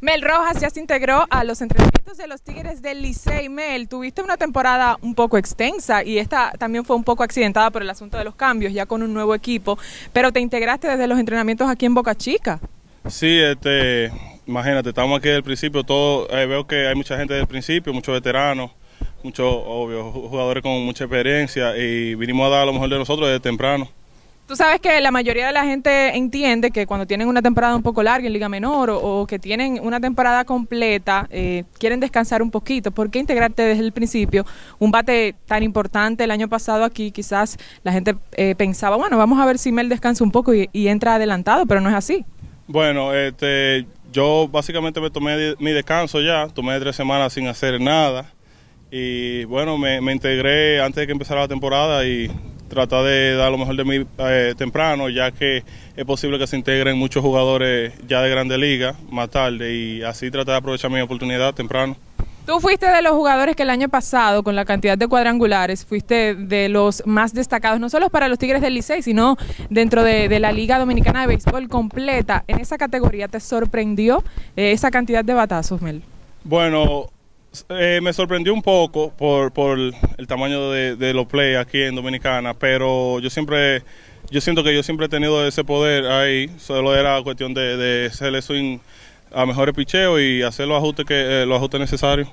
Mel Rojas ya se integró a los entrenamientos de los Tigres del Licey. Mel, tuviste una temporada un poco extensa y esta también fue un poco accidentada por el asunto de los cambios, ya con un nuevo equipo, pero te integraste desde los entrenamientos aquí en Boca Chica. Sí, este, imagínate, estamos aquí desde el principio, todo, eh, veo que hay mucha gente desde el principio, muchos veteranos, muchos, obvio, jugadores con mucha experiencia y vinimos a dar lo mejor de nosotros desde temprano. Tú sabes que la mayoría de la gente entiende que cuando tienen una temporada un poco larga en Liga Menor o, que tienen una temporada completa, eh, quieren descansar un poquito. ¿Por qué integrarte desde el principio? Un bate tan importante el año pasado aquí, quizás la gente eh, pensaba, bueno, vamos a ver si Mel descansa un poco y, entra adelantado, pero no es así. Bueno, este, yo básicamente me tomé mi descanso ya, tomé tres semanas sin hacer nada y bueno, me, me integré antes de que empezara la temporada y tratar de dar lo mejor de mí eh, temprano, ya que es posible que se integren muchos jugadores ya de grande liga más tarde y así tratar de aprovechar mi oportunidad temprano. Tú fuiste de los jugadores que el año pasado, con la cantidad de cuadrangulares, fuiste de los más destacados, no solo para los Tigres del Licey, sino dentro de, la Liga Dominicana de Béisbol completa. En esa categoría, ¿te sorprendió eh, esa cantidad de batazos, Mel? Bueno, eh, me sorprendió un poco por, el tamaño de, los play aquí en Dominicana, pero yo siempre, yo siento que yo siempre he tenido ese poder ahí, solo era cuestión de, de hacerle swing a mejores picheos y hacer los ajustes, que, eh, los ajustes necesarios.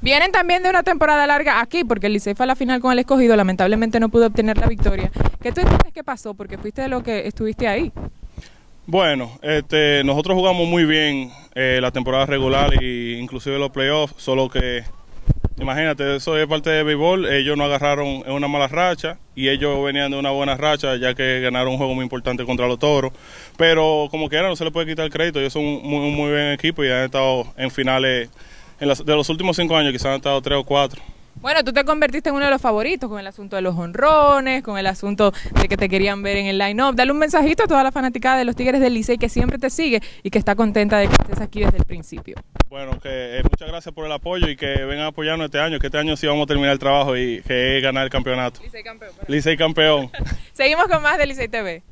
Vienen también de una temporada larga aquí, porque el Licey a la final con el escogido, lamentablemente no pudo obtener la victoria. ¿Qué tú entiendes que pasó? Porque fuiste de lo que estuviste ahí. Bueno, este, nosotros jugamos muy bien eh, la temporada regular e inclusive los playoffs, solo que imagínate, eso es parte de béisbol, ellos nos agarraron en una mala racha y ellos venían de una buena racha ya que ganaron un juego muy importante contra los Toros, pero como quiera no se le puede quitar el crédito, ellos son un muy, muy buen equipo y han estado en finales, en de los últimos cinco años quizás han estado tres o cuatro. Bueno, tú te convertiste en uno de los favoritos con el asunto de los honrones, con el asunto de que te querían ver en el line-up. Dale un mensajito a toda la fanaticada de los Tigres del Licey que siempre te sigue y que está contenta de que estés aquí desde el principio. Bueno, que eh, muchas gracias por el apoyo y que vengan a apoyarnos este año, que este año sí vamos a terminar el trabajo y que es ganar el campeonato. Licey campeón. Licey campeón. Seguimos con más de Licey TV.